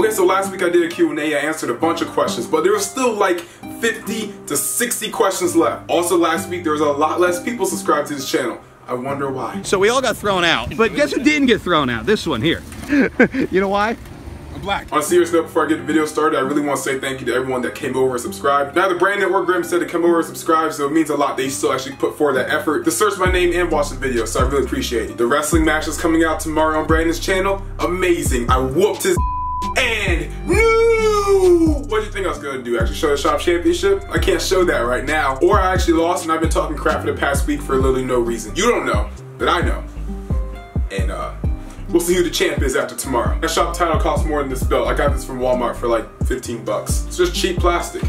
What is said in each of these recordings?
Okay, so last week I did a Q&A, I answered a bunch of questions, but there was still like 50 to 60 questions left. Also last week there was a lot less people subscribed to this channel. I wonder why. So we all got thrown out. But guess who didn't get thrown out? This one here. you know why? I'm black. On a serious note, before I get the video started, I really want to say thank you to everyone that came over and subscribed. Now the brand network Graham said to come over and subscribe, so it means a lot they still actually put forward that effort to search my name and watch the video, so I really appreciate it. The wrestling match is coming out tomorrow on Brandon's channel. Amazing. I whooped his and no! What do you think I was gonna do? Actually show the shop championship? I can't show that right now. Or I actually lost and I've been talking crap for the past week for literally no reason. You don't know, but I know. And uh, we'll see who the champ is after tomorrow. That shop title costs more than this belt. I got this from Walmart for like 15 bucks. It's just cheap plastic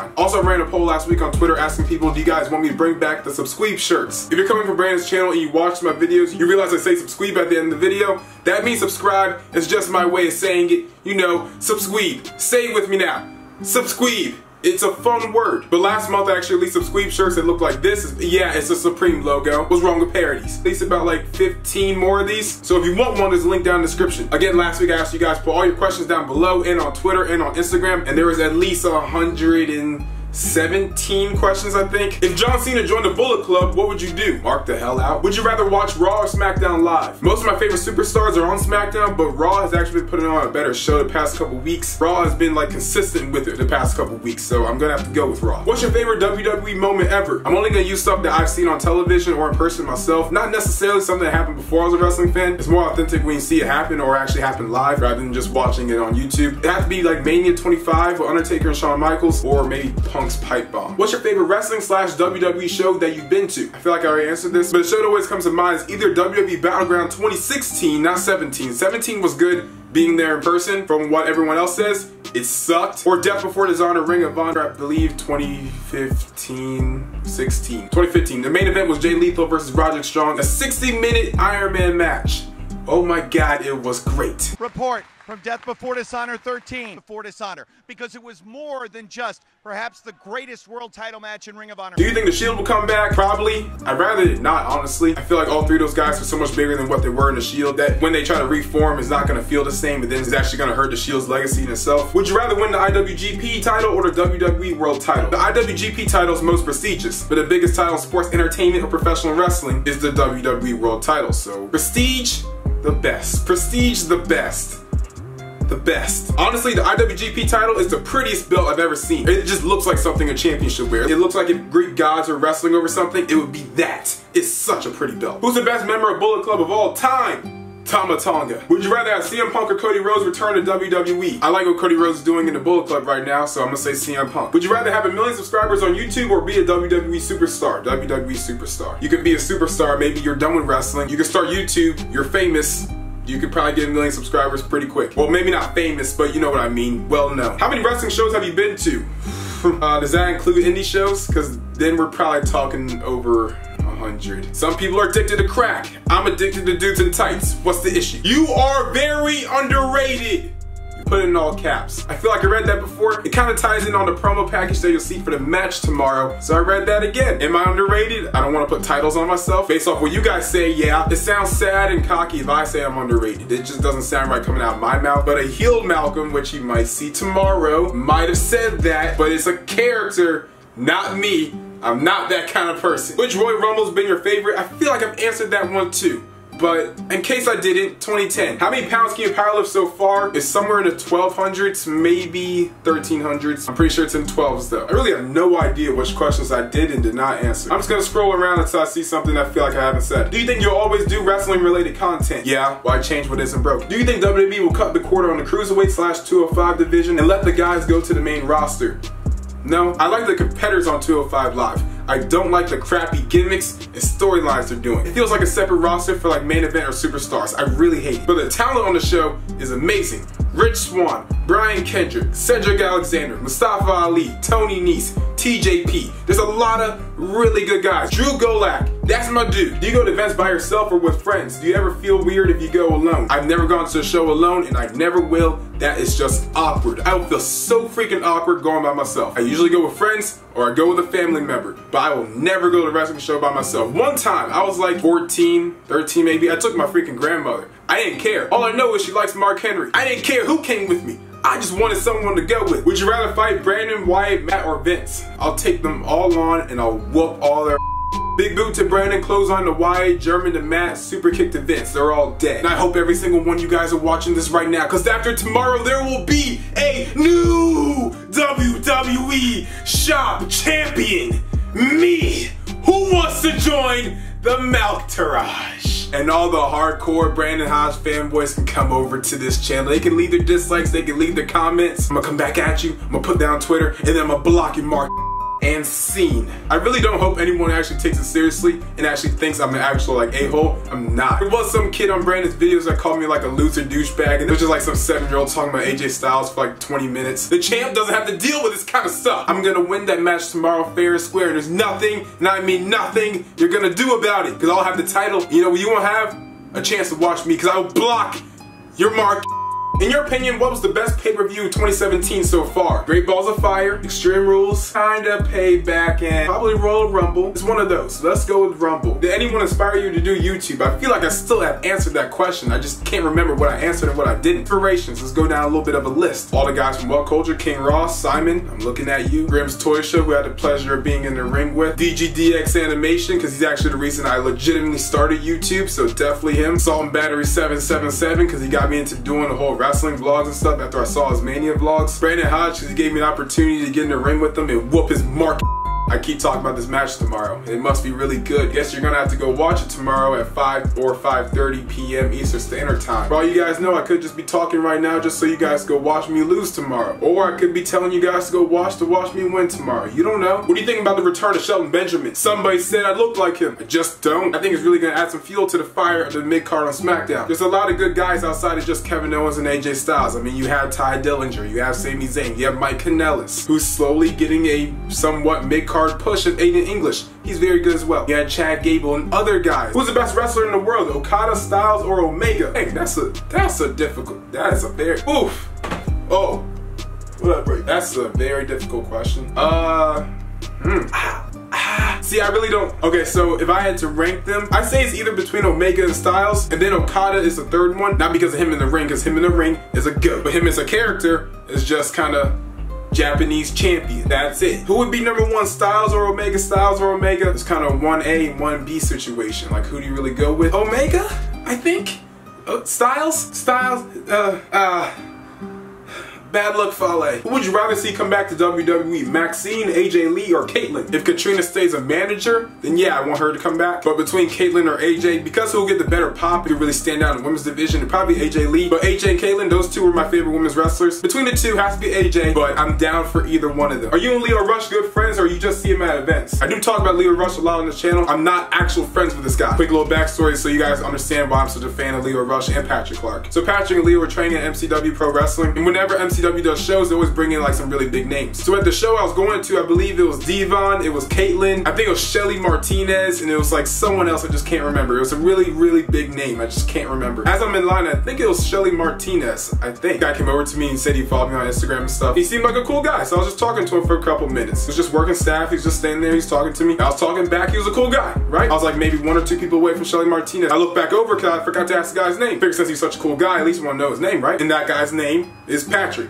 fine. Also ran a poll last week on Twitter asking people, do you guys want me to bring back the subscribe shirts? If you're coming from Brandon's channel and you watch my videos, you realize I say subscribe at the end of the video. That means subscribe. It's just my way of saying it. You know, subscribe. Say it with me now. Subscribe. It's a fun word. But last month I actually released some Squeeb shirts that look like this. Yeah, it's a Supreme logo. What's wrong with parodies? At least about like 15 more of these. So if you want one, there's a link down in the description. Again, last week I asked you guys put all your questions down below and on Twitter and on Instagram. And there was at least a hundred and 17 questions, I think. If John Cena joined the Bullet Club, what would you do? Mark the hell out. Would you rather watch Raw or SmackDown live? Most of my favorite superstars are on SmackDown, but Raw has actually been putting on a better show the past couple weeks. Raw has been like consistent with it the past couple weeks, so I'm gonna have to go with Raw. What's your favorite WWE moment ever? I'm only gonna use stuff that I've seen on television or in person myself. Not necessarily something that happened before I was a wrestling fan. It's more authentic when you see it happen or actually happen live rather than just watching it on YouTube. It has to be like Mania 25 with Undertaker and Shawn Michaels or maybe Punk's pipe bomb. What's your favorite wrestling slash WWE show that you've been to? I feel like I already answered this, but the show that always comes to mind is either WWE Battleground 2016, not 17. 17 was good being there in person from what everyone else says. It sucked. Or Death Before Dishonor Ring of Honor, I believe 2015, 16. 2015. The main event was Jay Lethal versus Roderick Strong, a 60 minute Iron Man match. Oh my god, it was great. Report from Death Before Dishonor 13 Before Dishonor because it was more than just perhaps the greatest world title match in Ring of Honor. Do you think the Shield will come back? Probably. I'd rather not, honestly. I feel like all three of those guys are so much bigger than what they were in the Shield that when they try to reform, it's not going to feel the same, but then it's actually going to hurt the Shield's legacy in itself. Would you rather win the IWGP title or the WWE World title? The IWGP title is most prestigious, but the biggest title in sports entertainment or professional wrestling is the WWE World title. So prestige, the best. Prestige, the best the best. Honestly, the IWGP title is the prettiest belt I've ever seen. It just looks like something a champion should wear. It looks like if Greek gods were wrestling over something, it would be that. It's such a pretty belt. Who's the best member of Bullet Club of all time? Tama Tonga. Would you rather have CM Punk or Cody Rhodes return to WWE? I like what Cody Rhodes is doing in the Bullet Club right now, so I'm gonna say CM Punk. Would you rather have a million subscribers on YouTube or be a WWE superstar? WWE superstar. You can be a superstar, maybe you're done with wrestling. You can start YouTube, you're famous, you could probably get a million subscribers pretty quick. Well, maybe not famous, but you know what I mean. Well known. How many wrestling shows have you been to? uh, does that include indie shows? Because then we're probably talking over 100. Some people are addicted to crack. I'm addicted to dudes in tights. What's the issue? You are very underrated put in all caps. I feel like I read that before. It kind of ties in on the promo package that you'll see for the match tomorrow. So I read that again. Am I underrated? I don't want to put titles on myself. Based off what you guys say, yeah. It sounds sad and cocky if I say I'm underrated. It just doesn't sound right coming out of my mouth. But a healed Malcolm, which you might see tomorrow, might have said that, but it's a character, not me. I'm not that kind of person. Which Royal Rumble's been your favorite? I feel like I've answered that one too but in case I didn't, 2010. How many pounds can you powerlift so far? It's somewhere in the 1200s, maybe 1300s. I'm pretty sure it's in 12s though. I really have no idea which questions I did and did not answer. I'm just gonna scroll around until I see something I feel like I haven't said. Do you think you'll always do wrestling related content? Yeah, why change what isn't broke? Do you think WWE will cut the quarter on the cruiserweight slash 205 division and let the guys go to the main roster? No, I like the competitors on 205 Live. I don't like the crappy gimmicks and storylines they're doing. It feels like a separate roster for like main event or superstars. I really hate it. But the talent on the show is amazing. Rich Swann, Brian Kendrick, Cedric Alexander, Mustafa Ali, Tony Nese, TJP. There's a lot of really good guys. Drew Gulak, that's my dude. Do you go to events by yourself or with friends? Do you ever feel weird if you go alone? I've never gone to a show alone and I never will. That is just awkward. I will feel so freaking awkward going by myself. I usually go with friends or I go with a family member, but I will never go to a wrestling show by myself. One time, I was like 14, 13 maybe, I took my freaking grandmother. I didn't care. All I know is she likes Mark Henry. I didn't care who came with me. I just wanted someone to go with. Would you rather fight Brandon, Wyatt, Matt, or Vince? I'll take them all on and I'll whoop all their Big boot to Brandon, on to Wyatt, German to Matt, super kick to Vince. They're all dead. And I hope every single one of you guys are watching this right now, because after tomorrow there will be a new WWE Shop Champion. Me. Who wants to join the Malktourage? And all the hardcore Brandon Hodge fanboys can come over to this channel. They can leave their dislikes, they can leave their comments. I'm gonna come back at you, I'm gonna put down Twitter, and then I'm gonna block you, Mark and seen. I really don't hope anyone actually takes it seriously and actually thinks I'm an actual like a-hole. I'm not. There was some kid on Brandon's videos that called me like a loser douchebag and it was just like some seven-year-old talking about AJ Styles for like 20 minutes. The champ doesn't have to deal with this kind of stuff. I'm gonna win that match tomorrow fair and square and there's nothing, and I mean nothing, you're gonna do about it. Cause I'll have the title, you know, you won't have a chance to watch me because I will block your mark in your opinion, what was the best pay-per-view 2017 so far? Great Balls of Fire, Extreme Rules, kinda Payback, and probably Royal Rumble. It's one of those. Let's go with Rumble. Did anyone inspire you to do YouTube? I feel like I still have answered that question. I just can't remember what I answered and what I didn't. Inspirations, let's go down a little bit of a list. All the guys from What Culture, King Ross, Simon, I'm looking at you. Grim's Toy Show, who I had the pleasure of being in the ring with. DGDX Animation, because he's actually the reason I legitimately started YouTube, so definitely him. Salt and Battery 777, because he got me into doing the whole wrestling vlogs and stuff after I saw his Mania vlogs. Brandon Hodge, he gave me an opportunity to get in the ring with him and whoop his mark I keep talking about this match tomorrow. It must be really good. Guess you're gonna have to go watch it tomorrow at 5 or 5.30 p.m. Eastern Standard Time. For all you guys know, I could just be talking right now just so you guys go watch me lose tomorrow. Or I could be telling you guys to go watch to watch me win tomorrow. You don't know. What do you think about the return of Shelton Benjamin? Somebody said I look like him. I just don't. I think it's really gonna add some fuel to the fire of the mid-card on SmackDown. There's a lot of good guys outside of just Kevin Owens and AJ Styles. I mean, you have Tye Dillinger, you have Sami Zayn, you have Mike Kanellis, who's slowly getting a somewhat mid-card push of Aiden English. He's very good as well. You had Chad Gable and other guys. Who's the best wrestler in the world? Okada, Styles, or Omega? Hey, that's a that's a difficult. That is a very oof. Oh, what up, break? That's a very difficult question. Uh, hmm. Ah. Ah, see, I really don't. Okay, so if I had to rank them, I say it's either between Omega and Styles, and then Okada is the third one. Not because of him in the ring, because him in the ring is a good, but him as a character is just kind of Japanese champion. That's it. Who would be number one, Styles or Omega? Styles or Omega? It's kind of 1A and 1B situation. Like, who do you really go with? Omega, I think. Uh, Styles? Styles? Uh, uh, Bad luck Fale. Who would you rather see come back to WWE? Maxine, AJ Lee, or Kaitlyn? If Katrina stays a manager, then yeah, I want her to come back. But between Kaitlyn or AJ, because who'll get the better pop, who really stand out in women's division, probably AJ Lee. But AJ and Kaitlyn, those two are my favorite women's wrestlers. Between the two, has to be AJ, but I'm down for either one of them. Are you and Lio Rush good friends, or are you just see him at events? I do talk about Lio Rush a lot on this channel. I'm not actual friends with this guy. Quick little backstory so you guys understand why I'm such a fan of Lio Rush and Patrick Clark. So Patrick and Lio were training at MCW Pro Wrestling, and whenever MCW does shows, they always bring in like some really big names. So at the show I was going to, I believe it was Devon, it was Kaitlyn, I think it was Shelly Martinez, and it was like someone else I just can't remember. It was a really, really big name. I just can't remember. As I'm in line, I think it was Shelly Martinez, I think. Guy came over to me and said he followed me on Instagram and stuff. He seemed like a cool guy, so I was just talking to him for a couple minutes. He was just working staff, he's just standing there, he's talking to me. I was talking back, he was a cool guy, right? I was like maybe one or two people away from Shelly Martinez. I look back over because I forgot to ask the guy's name. Figure since he's such a cool guy, at least you want to know his name, right? And that guy's name is Patrick.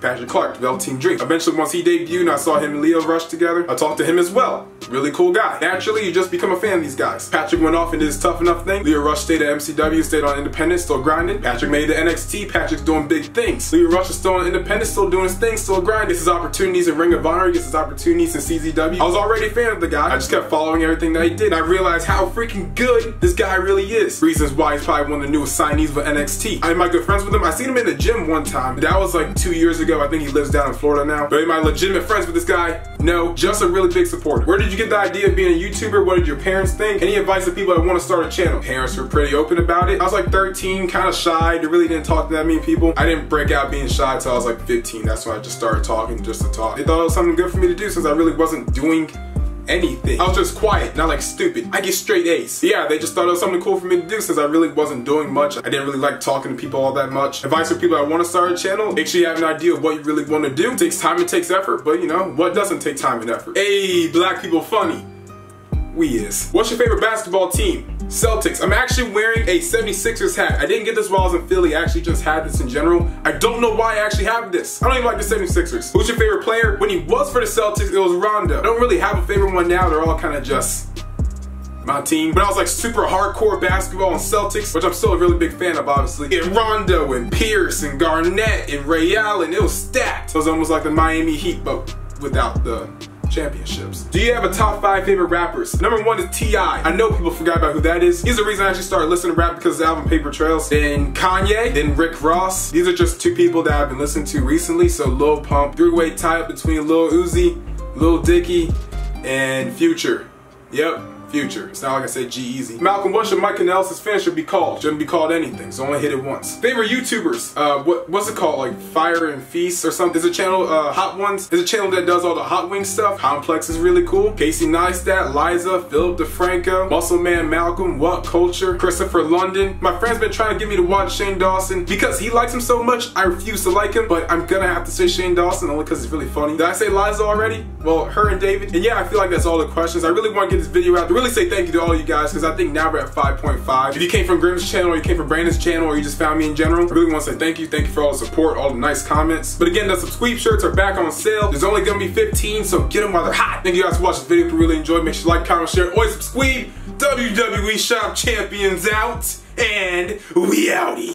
Patrick Clark, Velveteen Dream. Eventually, once he debuted and I saw him and Lio Rush together, I talked to him as well. Really cool guy. Naturally, you just become a fan of these guys. Patrick went off and did his tough enough thing. Lio Rush stayed at MCW, stayed on independent, still grinding. Patrick made the NXT, Patrick's doing big things. Lio Rush is still on independent, still doing his thing, still grinding. Gets his opportunities in Ring of Honor, he gets his opportunities in CZW. I was already a fan of the guy. I just kept following everything that he did. I realized how freaking good this guy really is. Reasons why he's probably one of the newest signees for NXT. I am my good friends with him. I seen him in the gym one time. That was like two years ago. I think he lives down in Florida now. But am I legitimate friends with this guy? No, just a really big supporter. Where did you get the idea of being a YouTuber? What did your parents think? Any advice to people that want to start a channel? Parents were pretty open about it. I was like 13, kind of shy. They really didn't talk to that many people. I didn't break out being shy until I was like 15. That's when I just started talking just to talk. They thought it was something good for me to do since I really wasn't doing anything. I was just quiet, not like stupid. I get straight A's. Yeah, they just thought it was something cool for me to do since I really wasn't doing much. I didn't really like talking to people all that much. Advice for people that want to start a channel, make sure you have an idea of what you really want to do. It takes time, it takes effort, but you know, what doesn't take time and effort? Hey, black people funny. We is. What's your favorite basketball team? Celtics. I'm actually wearing a 76ers hat. I didn't get this while I was in Philly. I actually just had this in general. I don't know why I actually have this. I don't even like the 76ers. Who's your favorite player? When he was for the Celtics, it was Rondo. I don't really have a favorite one now. They're all kind of just my team. But I was like super hardcore basketball and Celtics, which I'm still a really big fan of, obviously. And Rondo and Pierce and Garnett and Ray Allen, it was stacked. It was almost like the Miami Heat, but without the championships. Do you have a top five favorite rappers? Number one is T.I. I know people forgot about who that is. He's the reason I actually started listening to rap because of the album Paper Trails. Then Kanye, then Rick Ross. These are just two people that I've been listening to recently. So Lil Pump, three-way tie up between Lil Uzi, Lil Dicky, and Future. Yep, Future. It's not like I said G-Eazy. Malcolm, what should Mike Kanellis' should be called? Shouldn't be called anything, so only hit it once. Favorite YouTubers? Uh, what what's it called? Like Fire and Feast or something? Is a channel, uh, Hot Ones? Is a channel that does all the Hot Wing stuff. Complex is really cool. Casey Neistat, Liza, Philip DeFranco, Muscle Man Malcolm, What Culture, Kristopher London. My friend's been trying to get me to watch Shane Dawson. Because he likes him so much, I refuse to like him, but I'm gonna have to say Shane Dawson only because it's really funny. Did I say Liza already? Well, her and David. And yeah, I feel like that's all the questions. I really want to get this video out really say thank you to all you guys because I think now we're at 5.5. If you came from Grim's channel or you came from Brandon's channel or you just found me in general, I really want to say thank you. Thank you for all the support, all the nice comments. But again, the Subsqueeb shirts are back on sale. There's only gonna be 15, so get them while they're hot. Thank you guys for watching this video. If you really enjoyed, make sure you like, comment, share, or subscribe. WWE Shop Champions out, and we outie.